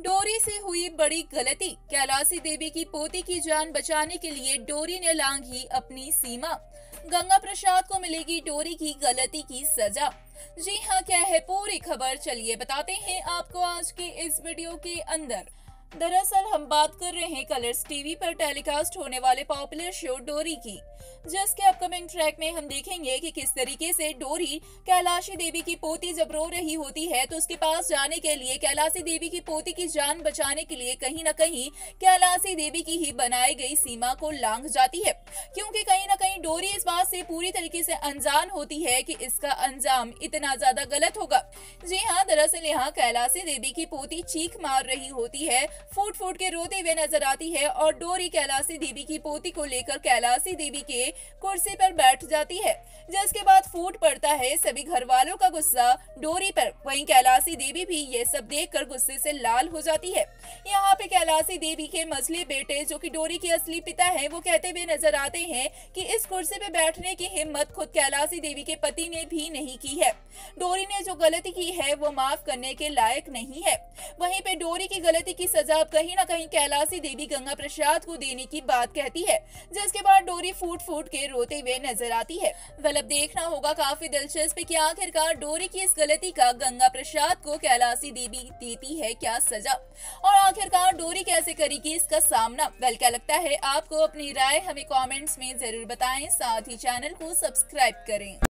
डोरी से हुई बड़ी गलती। कैलासी देवी की पोती की जान बचाने के लिए डोरी ने लांघी अपनी सीमा। गंगा प्रसाद को मिलेगी डोरी की गलती की सजा। जी हाँ क्या है पूरी खबर? चलिए बताते हैं आपको आज की इस वीडियो के अंदर। दरअसल हम बात कर रहे हैं कलर्स टीवी पर टेलीकास्ट होने वाले पॉपुलर शो डोरी की, जिसके अपकमिंग ट्रैक में हम देखेंगे कि किस तरीके से डोरी कैलाशी देवी की पोती जब रो रही होती है तो उसके पास जाने के लिए, कैलाशी देवी की पोती की जान बचाने के लिए कहीं न कहीं कैलाशी देवी की ही बनाई गई सीमा को लांघ जाती है। क्योंकि कहीं न कहीं डोरी इस बात से पूरी तरीके से अनजान होती है कि इसका अंजाम इतना ज़्यादा गलत होगा। जी हाँ दरअसल यहाँ कैलाशी देवी की पोती चीख मार रही होती है। फूट फूट के रोते हुए नज़र आती है और डोरी कैलाशी देवी की पोती को लेकर कैलाशी देवी के कुर्सी पर बैठ जाती है। जिसके बाद फूट पड़ता है, सभी घर वालों का गुस्सा डोरी पर। वहीं कैलाशी देवी भी ये सब देखकर गुस्से से लाल हो जाती है। यहाँ पे कैलाशी देवी के मछली बेटे, जो कि डोरी के असली पिता है, वो कहते हुए नज़र आते हैं कि इस कुर्सी पे बैठने की हिम्मत खुद कैलाशी देवी के पति ने भी नहीं की है। डोरी ने जो गलती की है, वो माफ़ करने के लायक नहीं है। वहीं पे डोरी की गलती की सजा कहीं ना कहीं कैलाशी देवी गंगा प्रसाद को देने की बात कहती है, जिसके बाद डोरी फूट फूट के रोते हुए नज़र आती है। वेल अब देखना होगा काफ़ी दिलचस्प की आखिरकार डोरी की इस गलती का गंगा प्रसाद को कैलाशी देवी देती है क्या सजा? और आखिरकार डोरी कैसे करेगी इसका सामना? वेल क्या लगता है आपको अपनी राय हमें कॉमेंट्स में ज़रूर बताएँ। साथ ही चैनल को सब्सक्राइब करें।